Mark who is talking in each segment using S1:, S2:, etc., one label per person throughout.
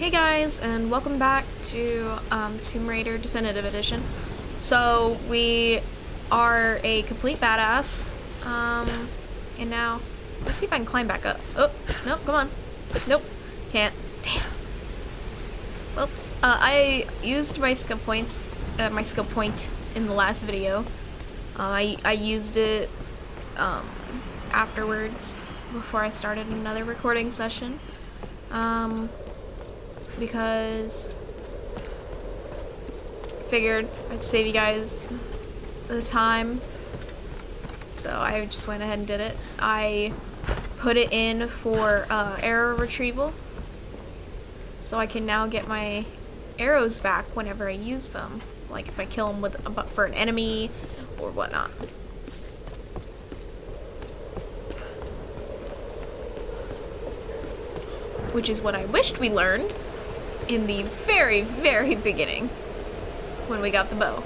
S1: Hey guys, and welcome back to um, Tomb Raider Definitive Edition. So, we are a complete badass, um, and now, let's see if I can climb back up. Oh, nope, come on. Nope, can't. Damn. Well, uh, I used my skill points, uh, my skill point in the last video. Uh, I, I used it, um, afterwards, before I started another recording session. Um, because figured I'd save you guys the time. So I just went ahead and did it. I put it in for uh, arrow retrieval. So I can now get my arrows back whenever I use them. Like if I kill them with a, for an enemy or whatnot. Which is what I wished we learned in the very, very beginning when we got the bow.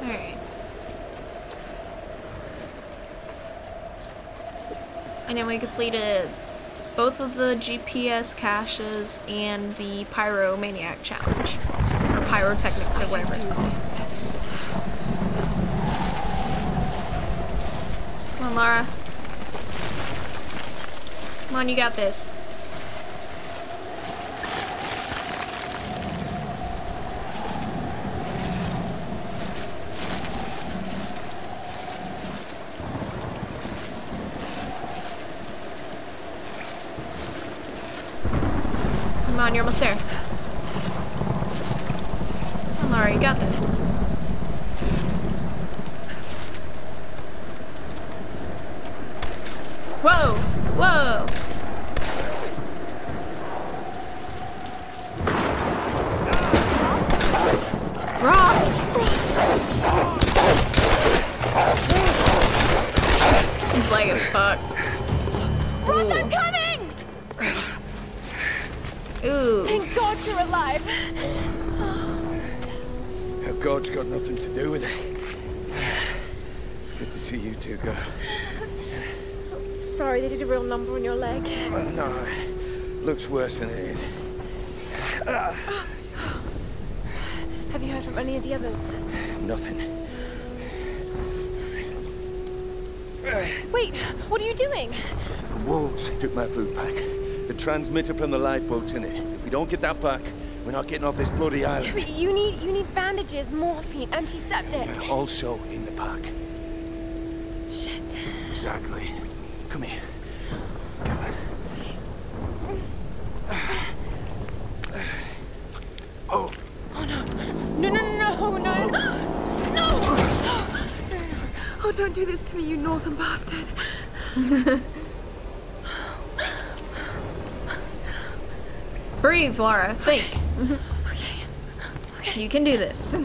S1: Alright. And then we completed both of the GPS caches and the Pyromaniac challenge. Or Pyrotechnics or whatever it's called. Come on, Lara. Come on, you got this. Come on, you're almost there. Come on, Lara, you got this. Whoa! Whoa!
S2: Looks worse than it is.
S3: Have you heard from any of the others?
S2: Nothing.
S3: Wait, what are you doing?
S2: The wolves took my food pack. The transmitter from the lifeboat's in it. If we don't get that back, we're not getting off this bloody island.
S3: You need you need bandages, morphine, antiseptic.
S2: Also in the pack.
S3: Shit.
S2: Exactly. Come here. Come on. Oh,
S3: Oh no. No no no no no no no no Oh don't do this to me, you northern bastard.
S1: Breathe, Lara. Think.
S3: Okay.
S1: You can do this.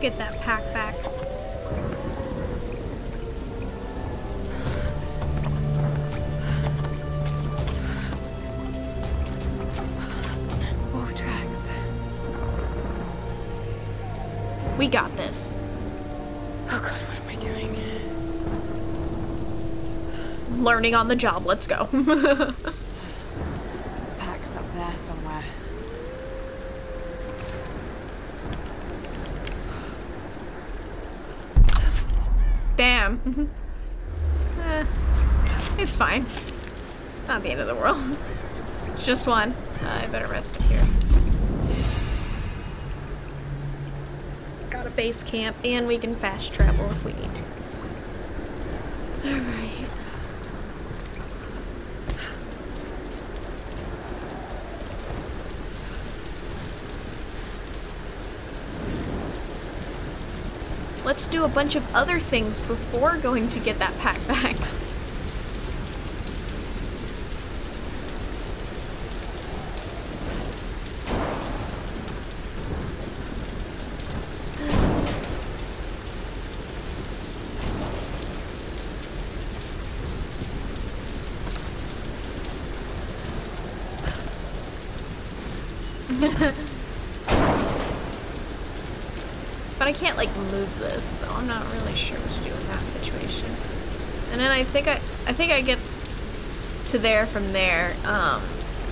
S1: Let's get that pack back.
S3: Wolf tracks.
S1: We got this.
S3: Oh God, what am I doing?
S1: Learning on the job. Let's go.
S3: Pack's up there somewhere.
S1: Damn. Eh, it's fine. Not the end of the world. It's just one. Uh, I better rest up here. Got a base camp, and we can fast travel if we need to. Alright. let's do a bunch of other things before going to get that pack back. but I can't like move this, so I'm not really sure what to do in that situation. And then I think I I think I get to there from there, um,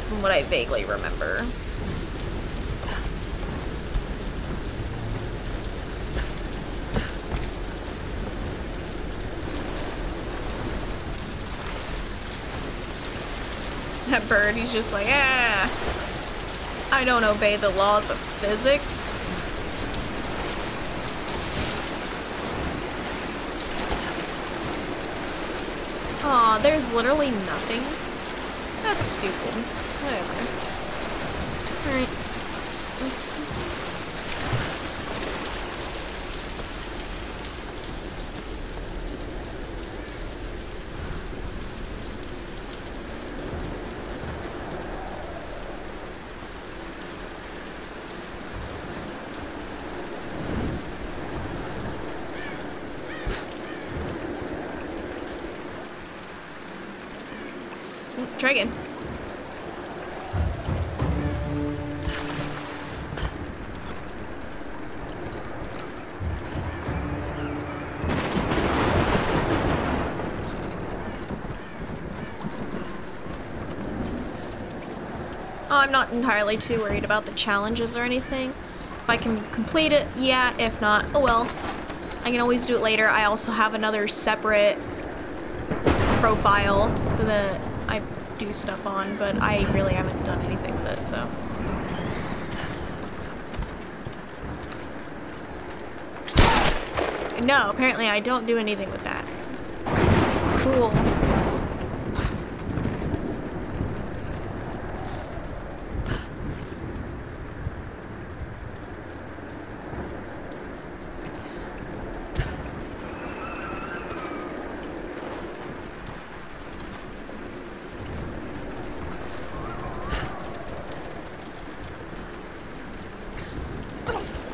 S1: from what I vaguely remember. That bird, he's just like, ah. I don't obey the laws of physics. Aw, there's literally nothing. That's stupid. Whatever. Alright. Mm, Try again. Oh, I'm not entirely too worried about the challenges or anything. If I can complete it, yeah. If not, oh well. I can always do it later. I also have another separate profile that I do stuff on, but I really haven't done anything with it, so. No, apparently I don't do anything with that. Cool.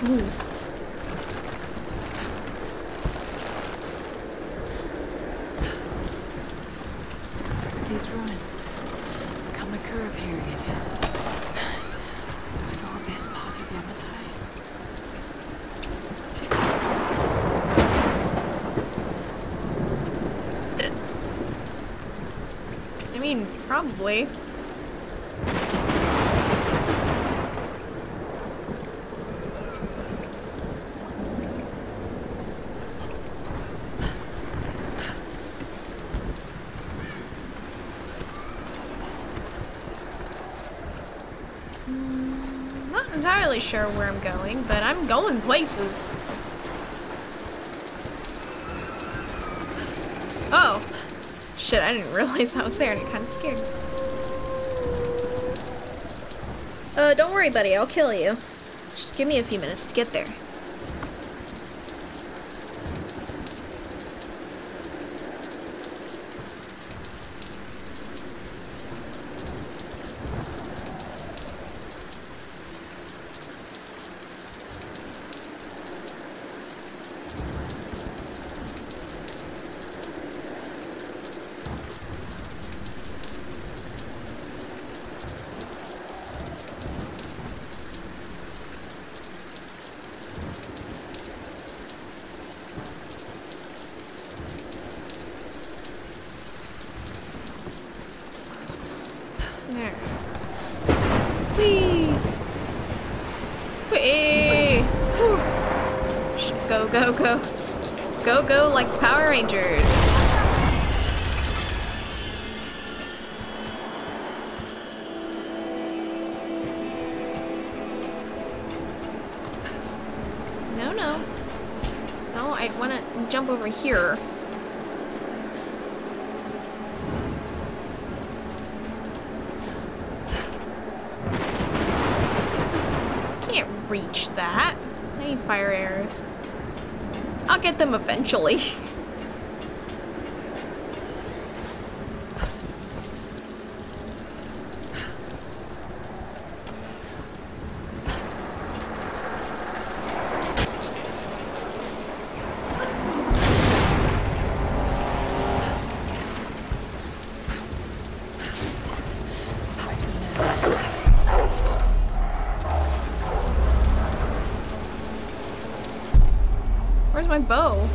S1: Ooh.
S3: These ruins. Kamakura period. Was all this part of Yamatai?
S1: I mean, probably. Mm, Not entirely sure where I'm going, but I'm going places. Oh. Shit, I didn't realize I was there and it kind of scared me. Uh, don't worry, buddy. I'll kill you. Just give me a few minutes to get there. There. Whee! Whee! Whew. Sh- Go, go, go. Go, go like Power Rangers. No, no. No, I want to jump over here. Can't reach that. I need fire arrows. I'll get them eventually. my bow?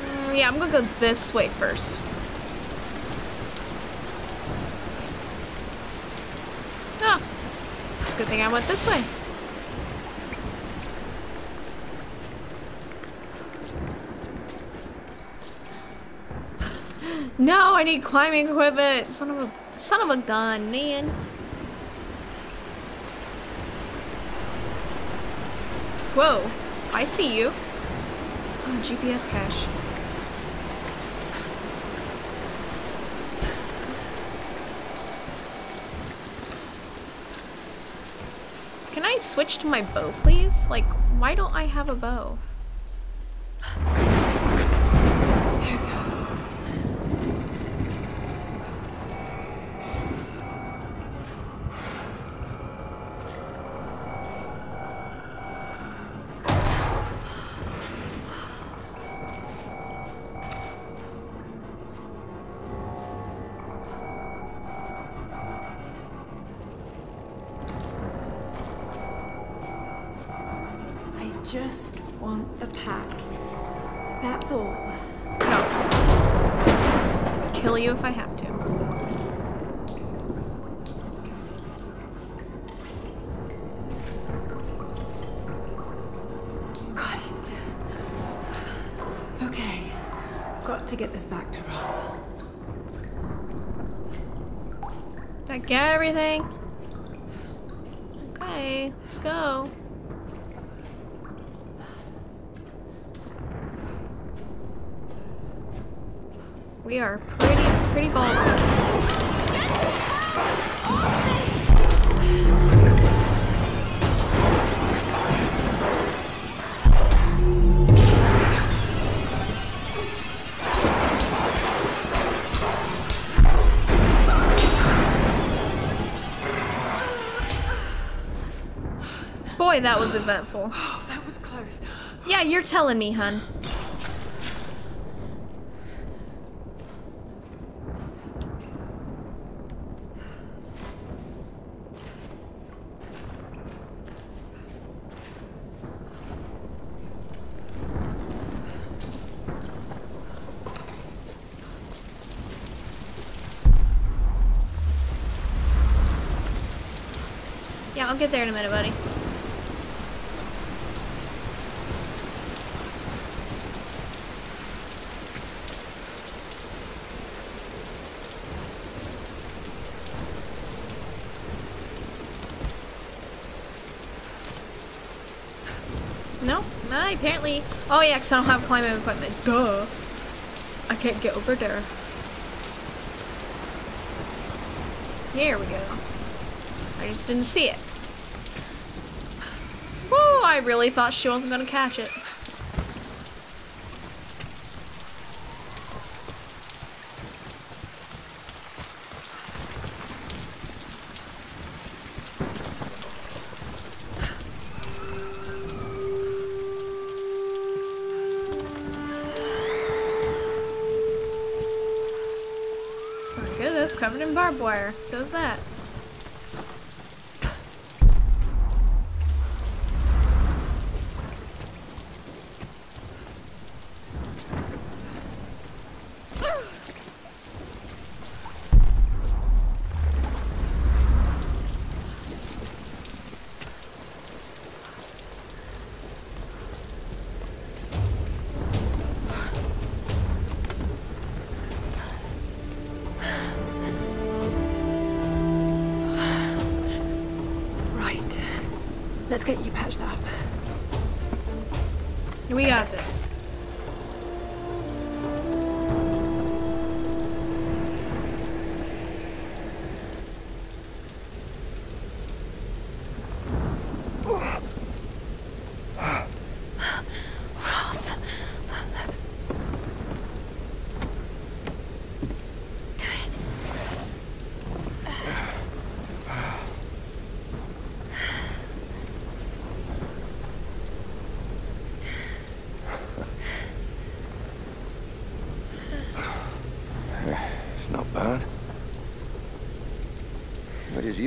S1: Mm, yeah, I'm gonna go this way first. Ah, it's a good thing I went this way. No, I need climbing equipment. Son of a son of a gun, man. Whoa, I see you. Oh, GPS cache. Can I switch to my bow, please? Like, why don't I have a bow? Boy, that was eventful.
S3: Oh, that was close.
S1: Yeah, you're telling me, hun. Yeah, I'll get there in a minute, buddy. No, no, apparently. Oh yeah, 'cause I don't have climbing equipment. Duh. I can't get over there. There we go. I just didn't see it. Whoa, I really thought she wasn't gonna catch it. So is that.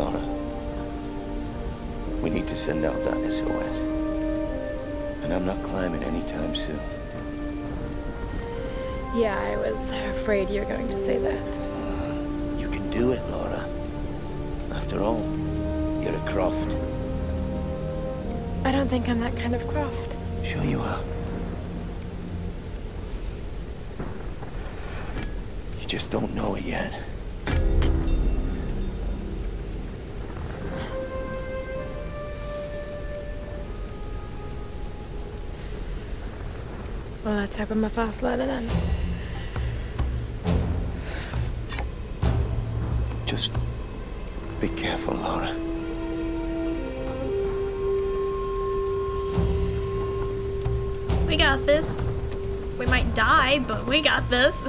S2: Lara. We need to send out that SOS. And I'm not climbing anytime soon.
S4: Yeah, I was afraid you were going to say that.
S2: You can do it, Lara. After all, you're a Croft.
S4: I don't think I'm that kind of Croft.
S2: Sure you are. You just don't know it yet.
S4: Well, let's hope I'm a fast learner then.
S2: Just be careful, Lara.
S1: We got this. We might die, but we got this.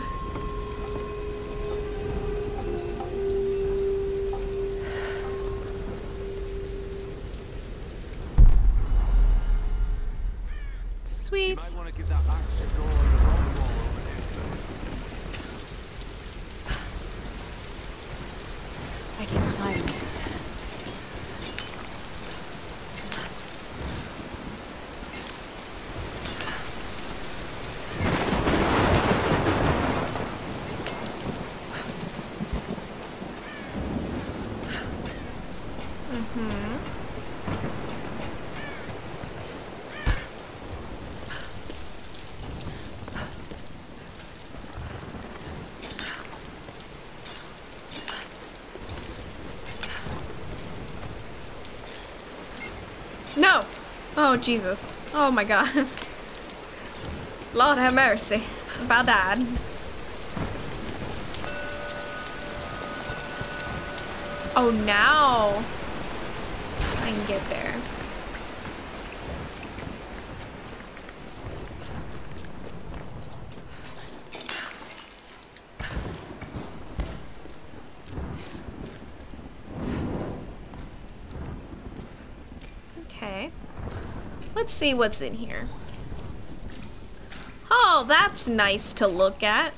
S1: Sweet.
S3: I can climb this.
S1: No! Oh, Jesus. Oh my god. Lord have mercy. About died. Oh, now I can get there. Okay. Let's see what's in here. Oh, that's nice to look at.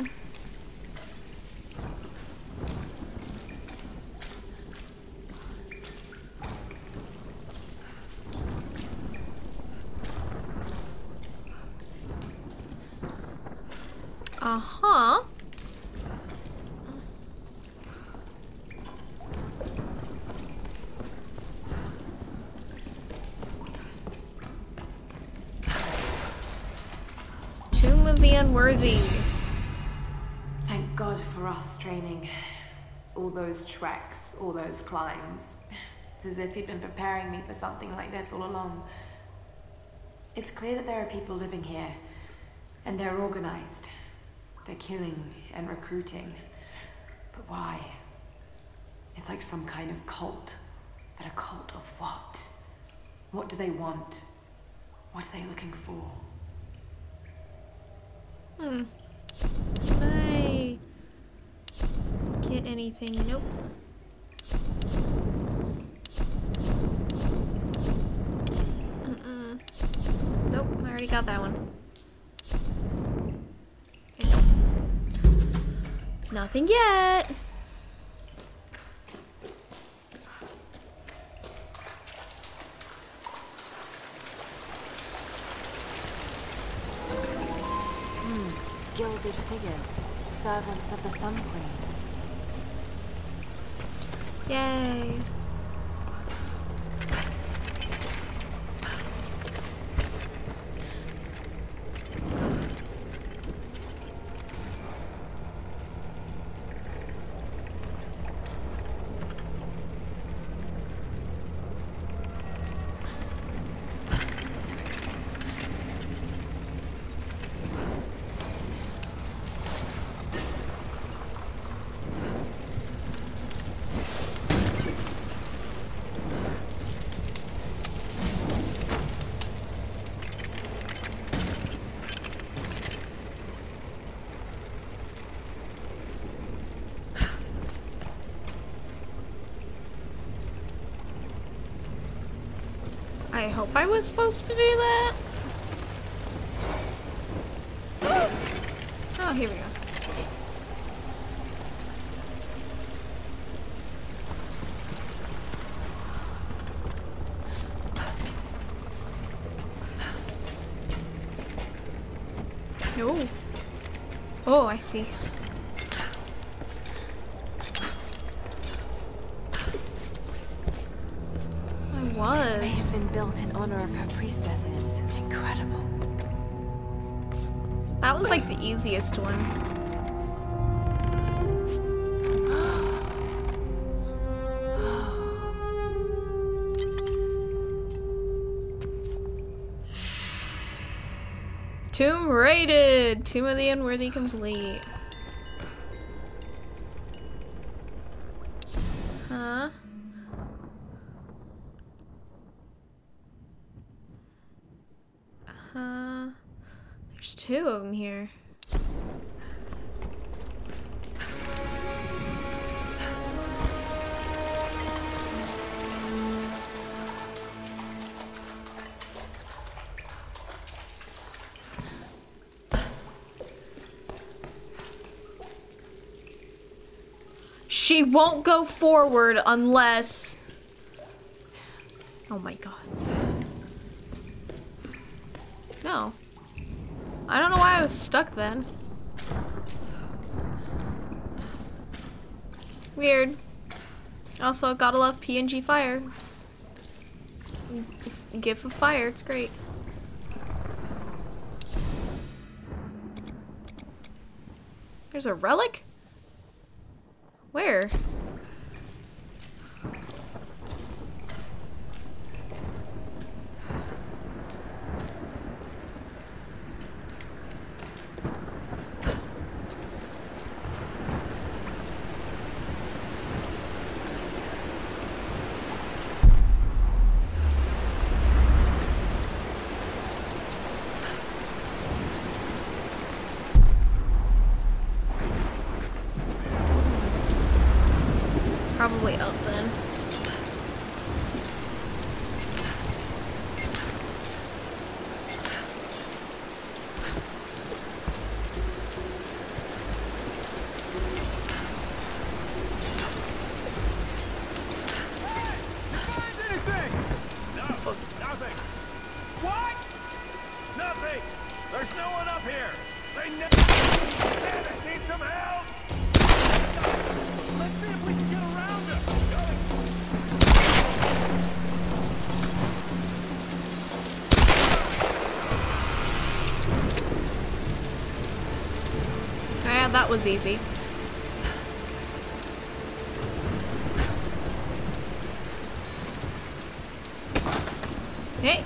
S3: As if he'd been preparing me for something like this all along. It's clear that there are people living here, and they're organized. They're killing and recruiting. But why? It's like some kind of cult. But a cult of what? What do they want? What are they looking for?
S1: Hmm. Can I get anything? Nope. I got that one. Nothing yet. Hmm.
S3: Gilded figures, servants of the Sun Queen.
S1: Yay. I hope I was supposed to do that. Oh, here we go. Oh. Oh, I see. I was.
S5: May have been built in honor of her priestesses. Incredible.
S1: That one's like the easiest one. Tomb raided! Tomb of the Unworthy complete. Forward unless... Oh my god. No. I don't know why I was stuck then. Weird. Also, gotta love PNG fire. GIF of fire, it's great. There's a relic? Was easy. Hey,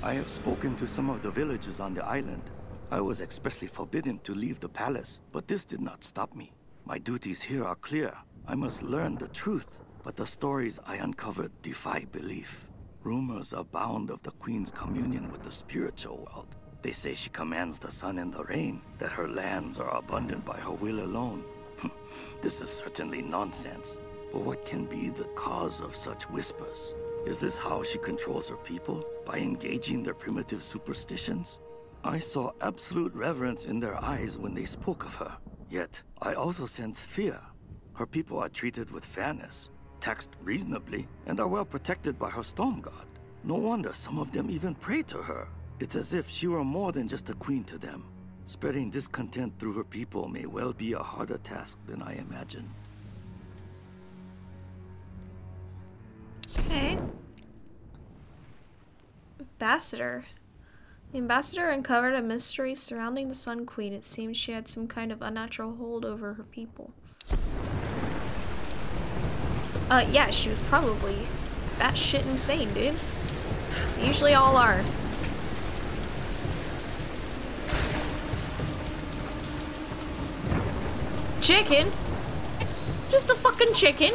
S6: I have spoken to some of the villagers on the island. I was expressly forbidden to leave the palace, but this did not stop me. My duties here are clear. I must learn the truth, but the stories I uncovered defy belief. Rumors abound of the Queen's communion with the spiritual world. They say she commands the sun and the rain, that her lands are abundant by her will alone. this is certainly nonsense. But what can be the cause of such whispers? Is this how she controls her people? By engaging their primitive superstitions? I saw absolute reverence in their eyes when they spoke of her. Yet, I also sense fear. Her people are treated with fairness, taxed reasonably, and are well protected by her storm god. No wonder some of them even pray to her. It's as if she were more than just a queen to them. Spreading discontent through her people may well be a harder task than I imagined.
S1: okay. Ambassador. The ambassador uncovered a mystery surrounding the Sun Queen. It seems she had some kind of unnatural hold over her people. Uh, yeah, she was probably batshit insane, dude. Usually all are. Chicken? Just a fucking chicken?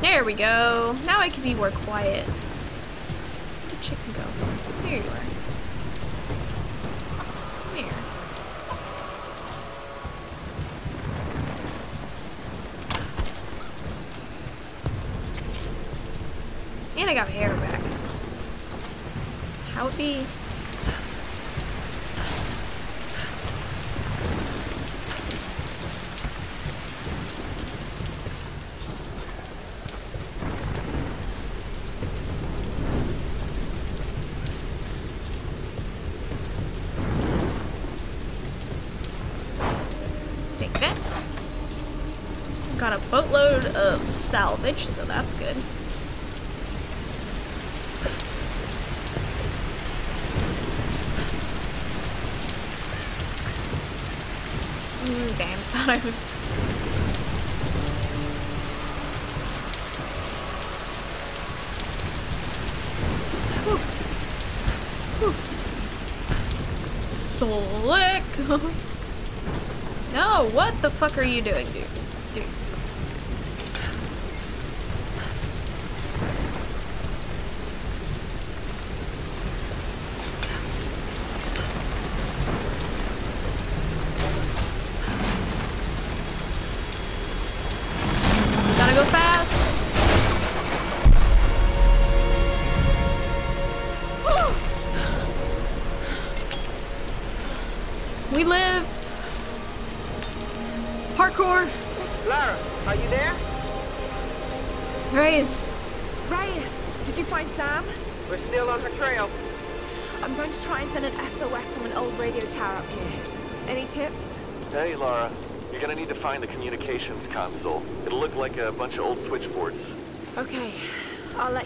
S1: There we go. Now I can be more quiet. Where did chicken go? There you are. And I got my hair back. How it be? Salvage, so that's good. Mm, damn, thought I was. Slick! no, what the fuck are you doing, dude?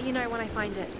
S7: You
S3: know when I find it.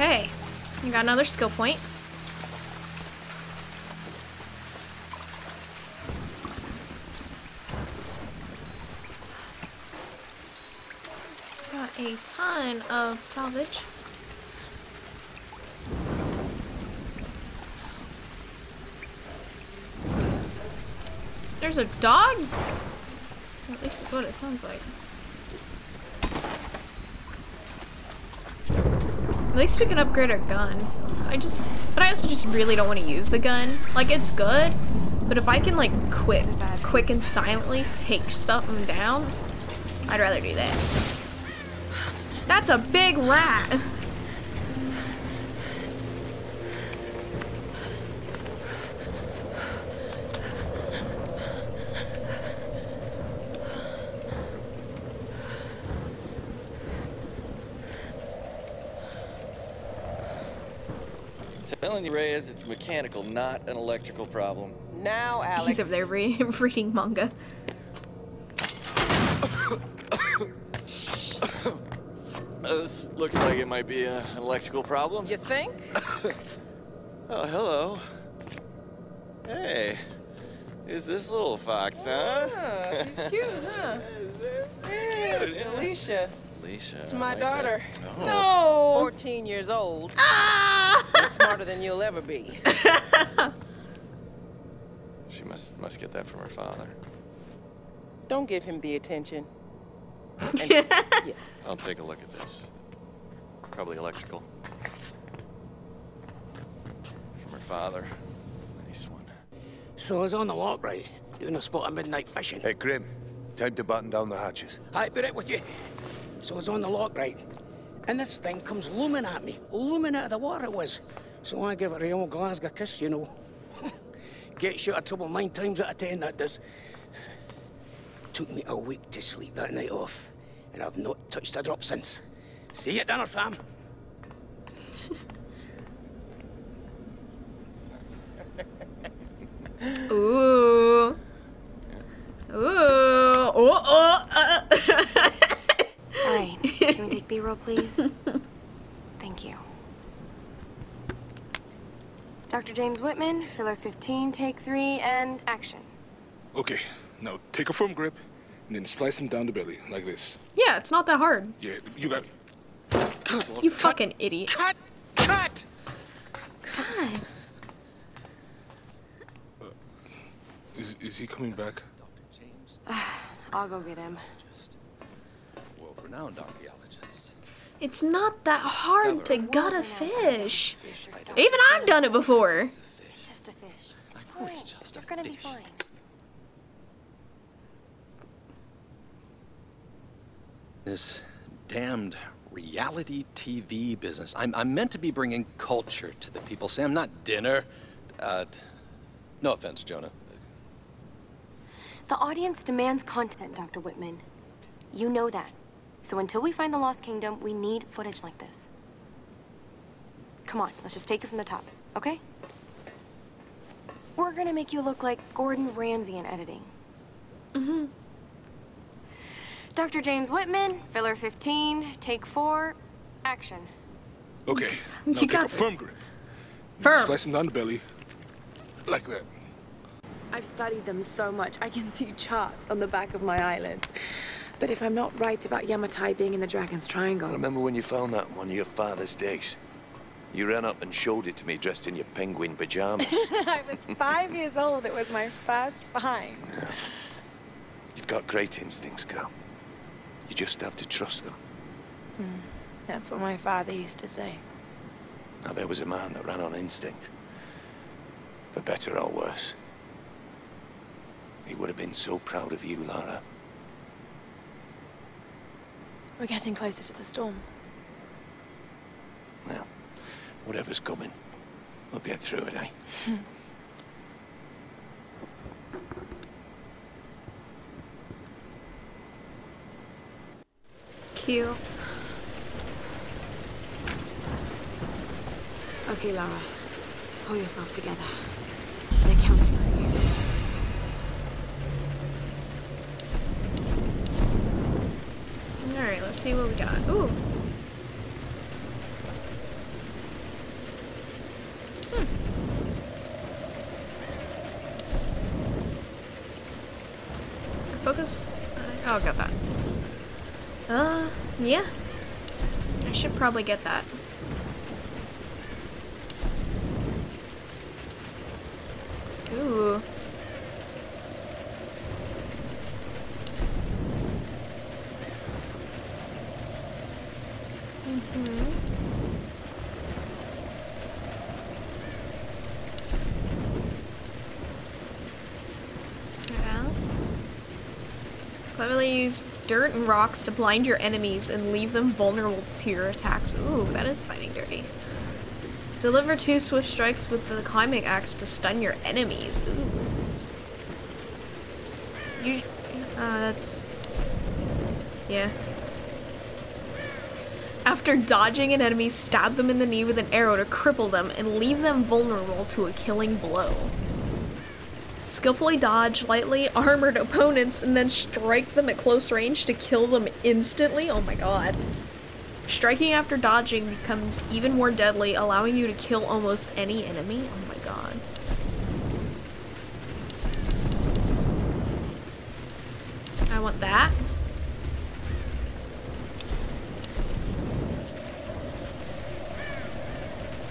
S1: Okay, You got another skill point. Got a ton of salvage. There's a dog? At least that's what it sounds like. Least we can upgrade our gun. So I just, but I also just really don't want to use the gun. Like it's good, but if I can like quick, quick and silently take stuff down, I'd rather do that. That's a big rat.
S8: Telling you, Reyes, it's mechanical, not an electrical problem.
S7: Now, Alex.
S1: He's over there re- reading manga.
S8: Uh, this looks like it might be a, an electrical problem.
S7: You think?
S8: Oh, hello. Hey, is this little fox, huh?
S7: Ah, she's cute, huh? Yes,
S8: Yeah.
S7: Alisha.
S8: Alisha.
S7: It's my
S8: like that.
S7: daughter.
S8: Oh.
S1: No.
S7: 14 years old.
S1: Ah!
S7: and smarter than you'll ever be.
S8: She must must get that from her father.
S7: Don't give him the attention. And, yeah.
S8: I'll take a look at this. Probably electrical. From her father. Nice one.
S9: So I was on the loch, right? Doing a spot of midnight fishing.
S2: Hey, Grim. Time to button down the hatches.
S9: I put it with you. So I was on the loch, right? And this thing comes looming at me, looming out of the water it was. So I give it a old Glasgow kiss, you know. Gets you out of trouble nine times out of ten, that does. Took me a week to sleep that night off, and I've not touched a drop since. See you at dinner, Sam.
S1: Ooh. Ooh. Oh, oh. uh.
S10: All right, can we take B-roll, please? Thank you. Dr. James Whitman, filler 15, take three, and action.
S11: Okay, now take a firm grip and then slice him down the belly like this.
S1: Yeah, it's not that hard.
S11: Yeah, you got.
S1: You fucking idiot.
S11: Cut! Cut!
S1: God.
S11: Uh, is, is he coming back?
S10: I'll go get him.
S12: World-renowned archaeologist.
S1: It's not that hard to gut a fish. Even I've done it before.
S10: It's just a fish. It's fine. You're gonna be fine.
S12: This damned reality TV business. I'm, I'm meant to be bringing culture to the people, Sam, not dinner. Uh, no offense, Jonah.
S10: The audience demands content, Dr. Whitman. You know that. So until we find the Lost Kingdom, we need footage like this. Come on, let's just take it from the top, okay? We're gonna make you look like Gordon Ramsay in editing. Mm-hmm. Dr. James Whitman, filler 15, take four, action.
S11: Okay,
S10: You
S11: take
S10: got
S11: a firm
S10: this.
S11: grip.
S10: Firm.
S11: Slice him down the belly like that.
S3: I've studied them so much, I can see charts on the back of my eyelids. But if I'm not right about Yamatai being in the Dragon's Triangle...
S2: I remember when you found that one of your father's digs. You ran up and showed it to me dressed in your penguin pajamas.
S3: I was five years old. It was my first find.
S2: You've got great instincts, girl. You just have to trust them.
S3: Hmm. That's what my father used to say.
S2: Now, there was a man that ran on instinct. For better or worse. He would have been so proud of you, Lara.
S3: We're getting closer to the storm.
S2: Well, whatever's coming, we'll get through it, eh?
S1: Cute.
S3: Okay, Lara. Pull yourself together.
S1: Alright, let's see what we got. Ooh. Hmm. Focus. Oh, I got that. Uh, yeah. I should probably get that. Ooh. Mm-hmm. Yeah. Use dirt and rocks to blind your enemies and leave them vulnerable to your attacks. Ooh, that is fighting dirty. Deliver two swift strikes with the climbing axe to stun your enemies. Ooh. You, uh, that's, yeah. After dodging an enemy, stab them in the knee with an arrow to cripple them and leave them vulnerable to a killing blow. Skillfully dodge lightly armored opponents and then strike them at close range to kill them instantly. Oh my god. Striking after dodging becomes even more deadly, allowing you to kill almost any enemy. Oh my god. I want that.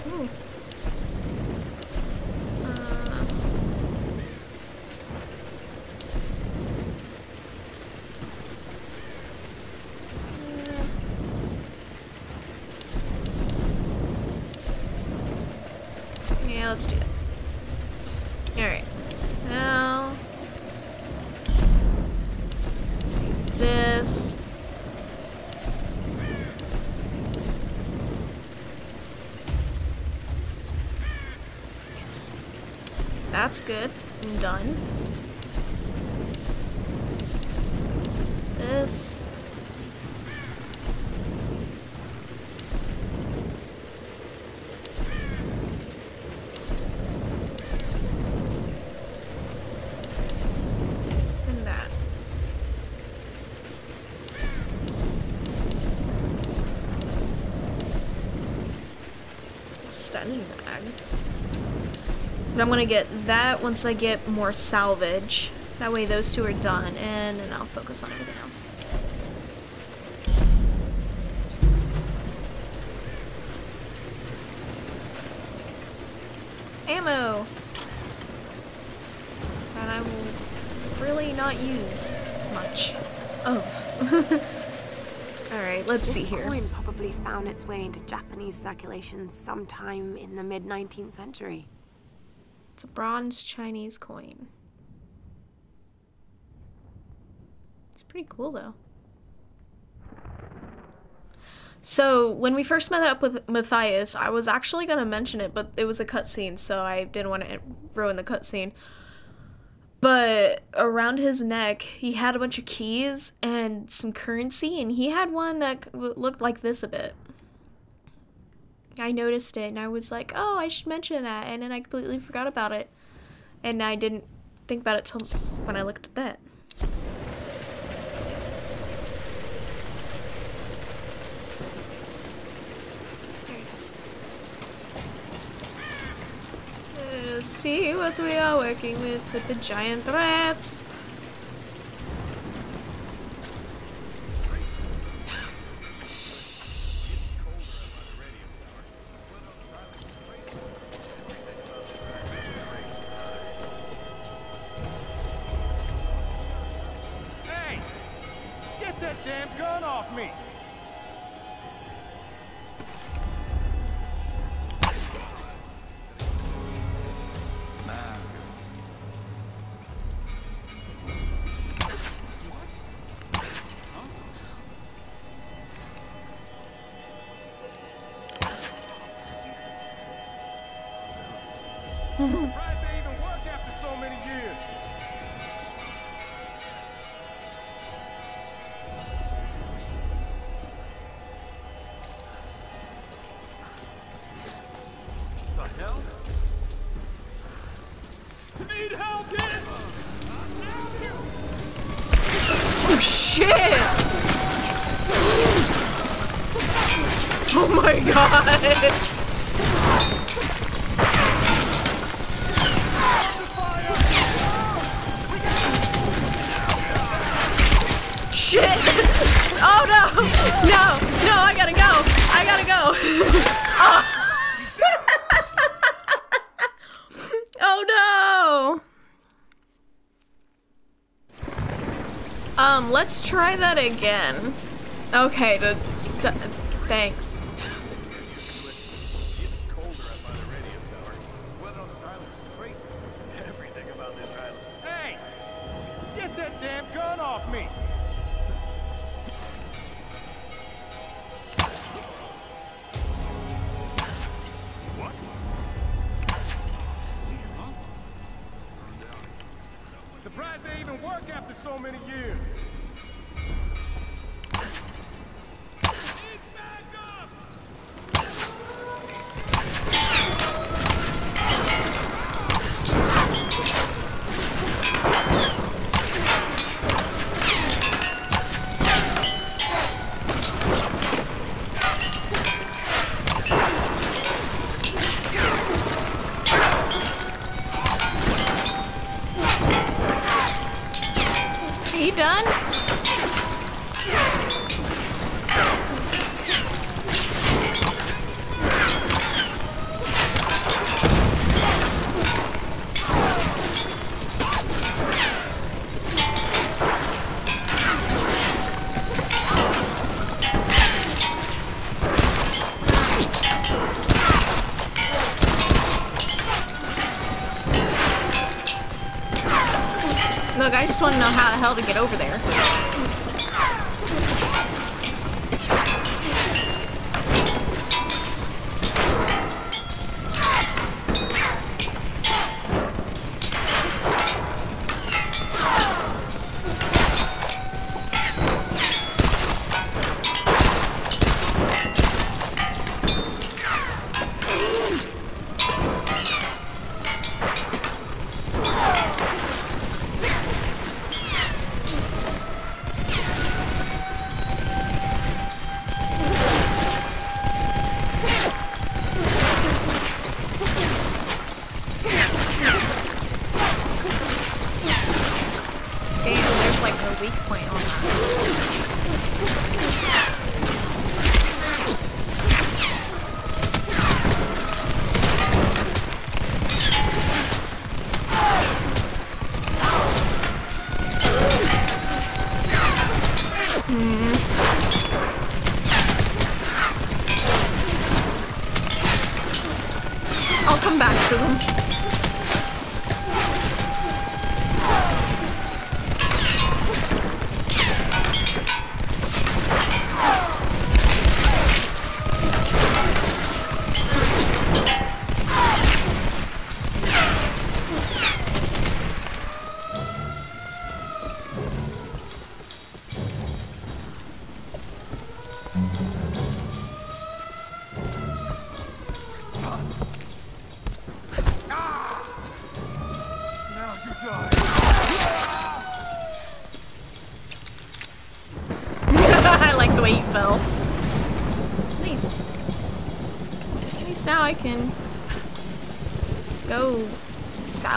S1: Ooh. Uh, Yeah, let's do that. Alright. Now. This. Yes. That's good. I'm done. This. And that. extended mag. But I'm gonna get that once I get more salvage. That way those two are done, and then I'll focus on everything else. Ammo! That I will really not use much of. Alright, let's
S10: this
S1: see here.
S10: This coin probably found its way into Japanese circulation sometime in the mid 19th century.
S1: It's a bronze Chinese coin. It's pretty cool though. So when we first met up with Mathias, I was actually gonna mention it, but it was a cutscene, so I didn't want to ruin the cutscene. But around his neck, he had a bunch of keys and some currency, and he had one that looked like this a bit. I noticed it, and I was like, "Oh, I should mention that," and then I completely forgot about it, and I didn't think about it till when I looked at that. See what we are working with with the giant rats.
S13: That
S1: again. Okay, the st- thanks.
S13: Hey! Get that damn gun off me! Surprised they even work after so many years.
S1: Just want to know how the hell to get over there.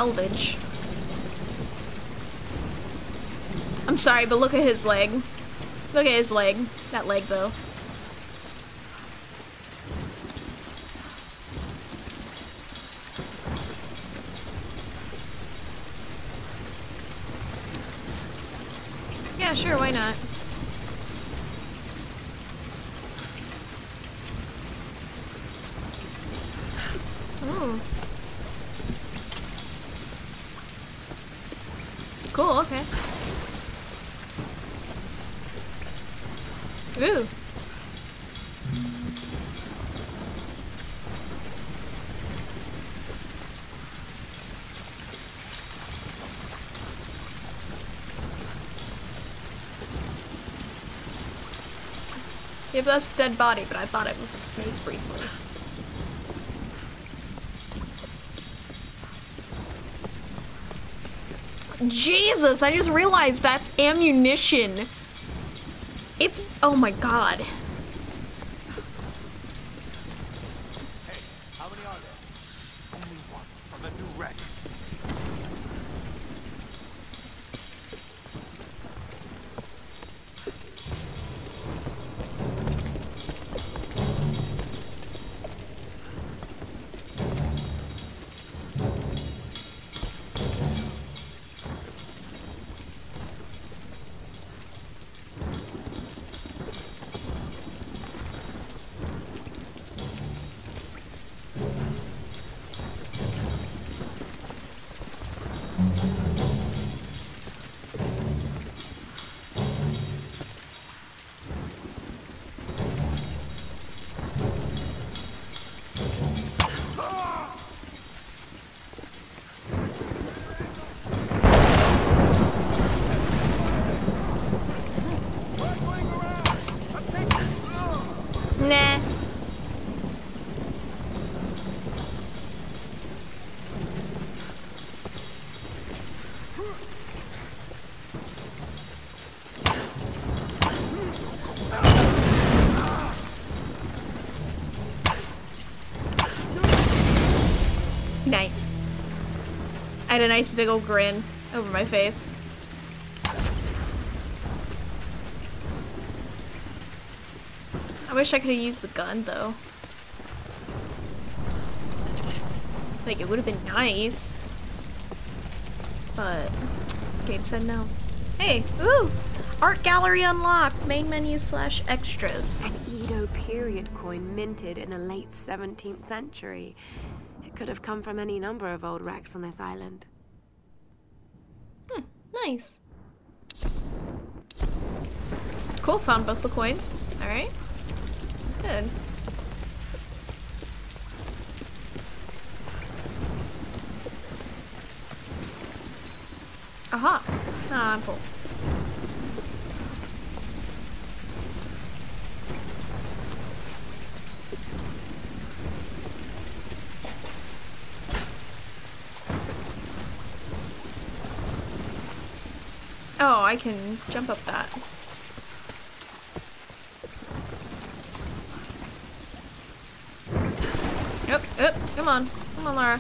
S1: Salvage. I'm sorry, but look at his leg. Look at his leg. That leg, though. Yeah, sure, why not? Ooh. Cool, okay. Ooh. But that's a dead body, but I thought it was a snake briefly. Jesus, I just realized that's ammunition. It's, oh my god. Had a nice big old grin over my face. I wish I could have used the gun though. Like it would have been nice. But game said no. Hey, ooh! Art gallery unlocked. Main menu slash extras.
S3: An Edo period coin minted in the late 17th century. It could have come from any number of old wrecks on this island.
S1: Nice. Cool, found both the coins. Alright. Good. Aha! Ah, I'm full. Oh, I can jump up that. Yep, yep, come on. Come on, Laura.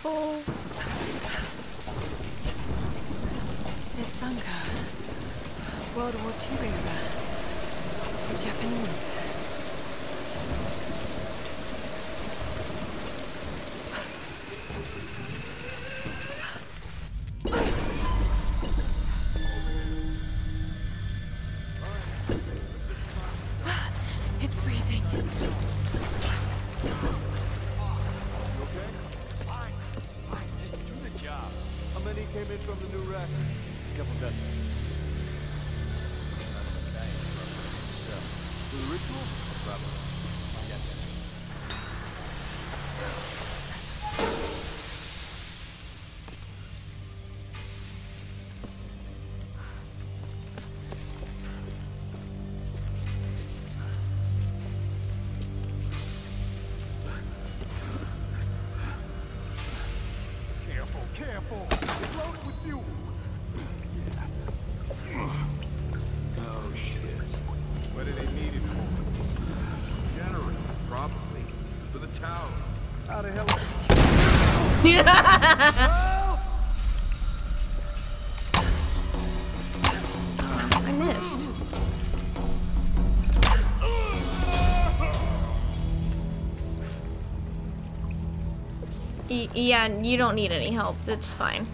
S1: Full.
S3: This bunker. World War II era. Japanese.
S1: I missed. Y yeah, you don't need any help. It's fine.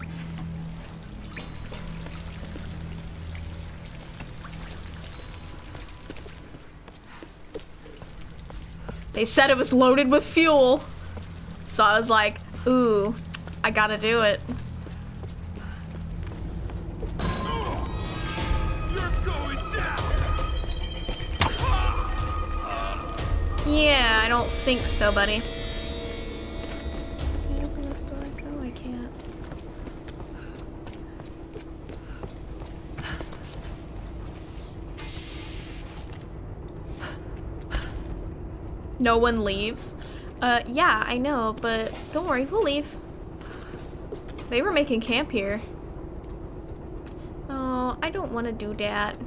S1: They said it was loaded with fuel. So I was like, ooh, I gotta do it. Yeah, I don't think so, buddy. Can I open this door? No, I can't. No one leaves. Uh, yeah, I know, but don't worry, we'll leave. They were making camp here. Oh, I don't want to do that.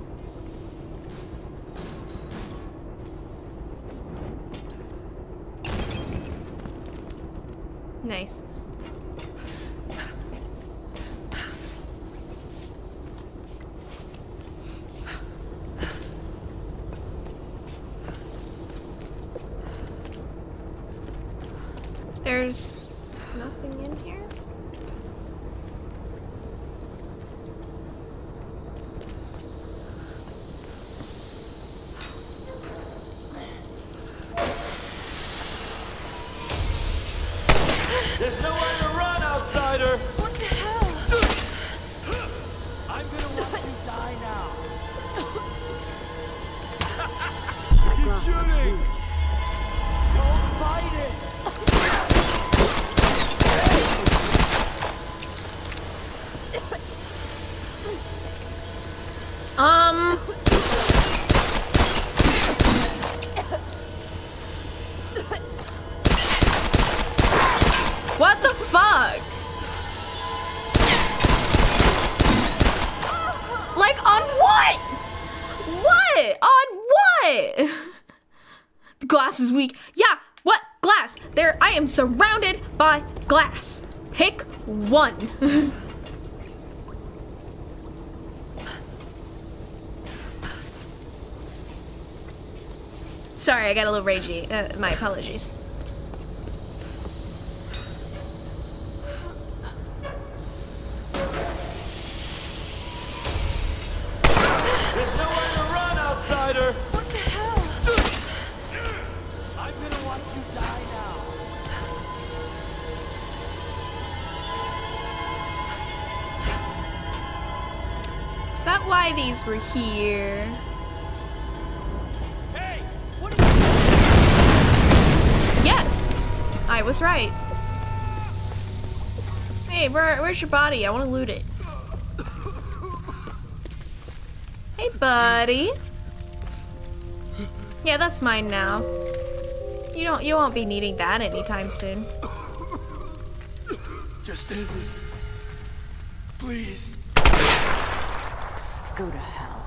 S10: What the
S1: fuck? Like on what? What? On what? The glass is weak. Yeah, what? Glass. There, I am surrounded by glass. Pick one. Sorry, I got a little ragey. Uh, my apologies.
S13: There's nowhere to run, outsider!
S10: What the hell?
S13: I'm gonna watch you die now.
S1: Is that why these were here?
S13: Hey! What
S1: Yes, I was right. Hey, where, where's your body? I want to loot it. Hey, buddy. Yeah, that's mine now. You don't. You won't be needing that anytime soon.
S6: Just end. Please.
S3: Go to hell.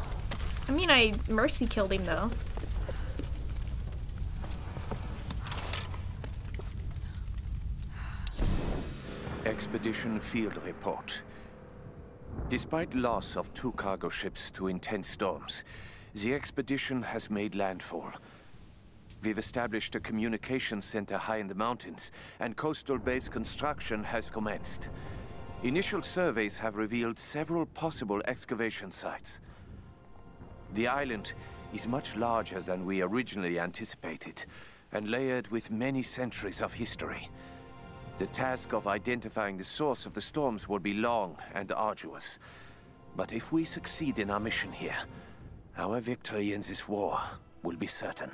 S1: I mean, I mercy killed him though.
S2: Expedition Field Report. Despite loss of two cargo ships to intense storms, the expedition has made landfall. We've established a communication center high in the mountains, and coastal base construction has commenced. Initial surveys have revealed several possible excavation sites. The island is much larger than we originally anticipated, and layered with many centuries of history. The task of identifying the source of the storms will be long and arduous. But if we succeed in our mission here, our victory in this war will be certain.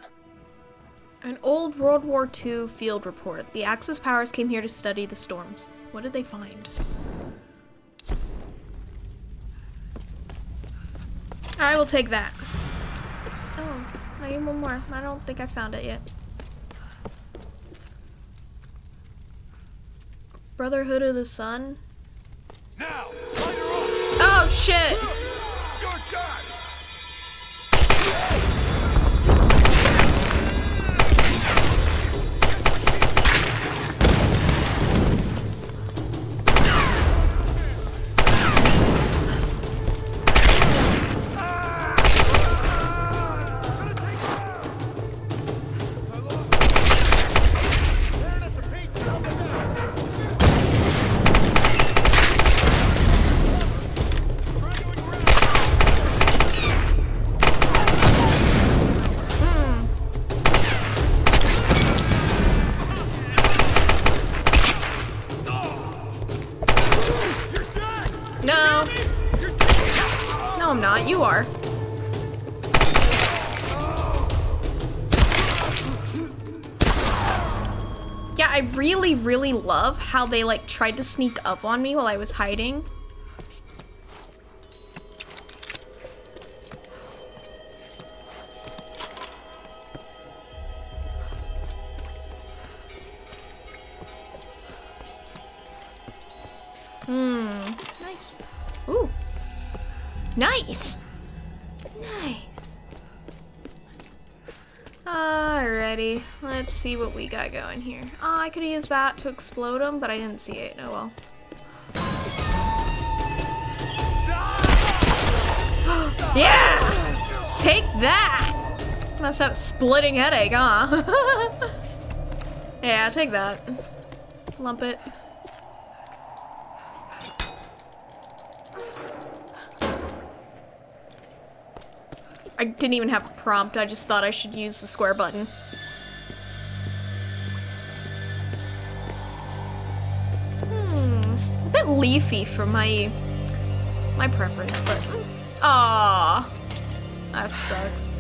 S1: An old World War II field report. The Axis powers came here to study the storms. What did they find? I will take that. Oh, I need one more. I don't think I found it yet. Brotherhood of the Sun?
S13: Now,
S1: Oh shit!
S13: Good God!
S1: Really, love how they like tried to sneak up on me while I was hiding. Hmm. Nice. Ooh. Nice. Nice. Alrighty. Let's see what we got going here. Oh, I could have used that to explode them, but I didn't see it. Oh well. yeah! Take that! Must have splitting headache, huh? yeah, take that. Lump it. I didn't even have a prompt, I just thought I should use the square button. Leafy for my my preference, but ah, that sucks.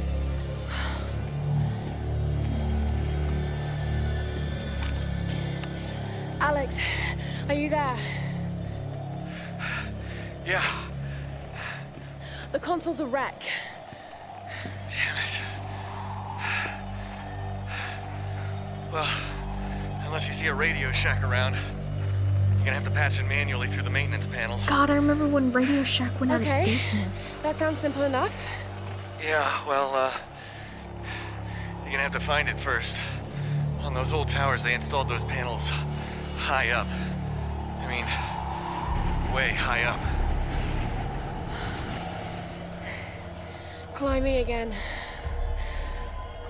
S3: Alex, are you there?
S14: Yeah,
S3: The console's a wreck.
S14: damn it. Well, unless you see a Radio Shack around, you're gonna have to patch it manually through the maintenance panel.
S1: God, I remember when Radio Shack went out of business.
S3: That sounds simple enough.
S14: Yeah, well, uh, you're gonna have to find it first. On those old towers, they installed those panels high up. I mean, way high up.
S3: Climbing again.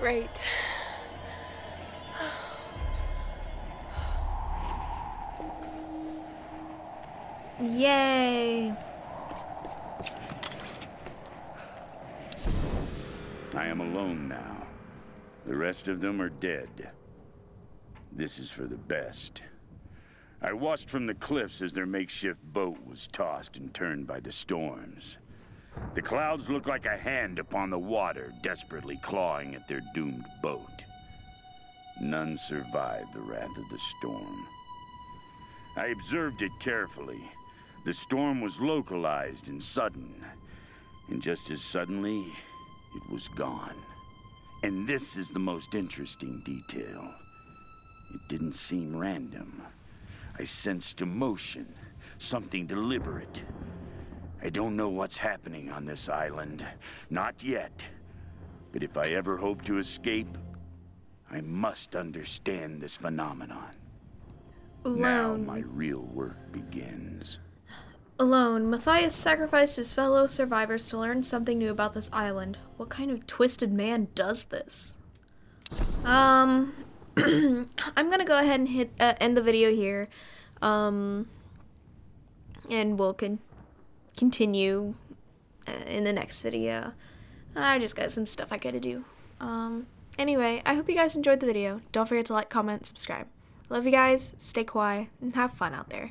S3: Great.
S1: Yay!
S15: I am alone now. The rest of them are dead. This is for the best. I watched from the cliffs as their makeshift boat was tossed and turned by the storms. The clouds looked like a hand upon the water, desperately clawing at their doomed boat. None survived the wrath of the storm. I observed it carefully. The storm was localized and sudden. And just as suddenly, it was gone. And this is the most interesting detail. It didn't seem random. I sensed emotion, something deliberate. I don't know what's happening on this island. Not yet. But if I ever hope to escape, I must understand this phenomenon. Now
S1: Alone.
S15: my real work begins.
S1: Alone, Mathias sacrificed his fellow survivors to learn something new about this island. What kind of twisted man does this? Um, I'm gonna go ahead and hit uh, end the video here. Um, and we'll con- continue uh, in the next video. I just got some stuff I gotta do. Um, anyway, I hope you guys enjoyed the video. Don't forget to like, comment, subscribe. Love you guys. Stay kawaii and have fun out there.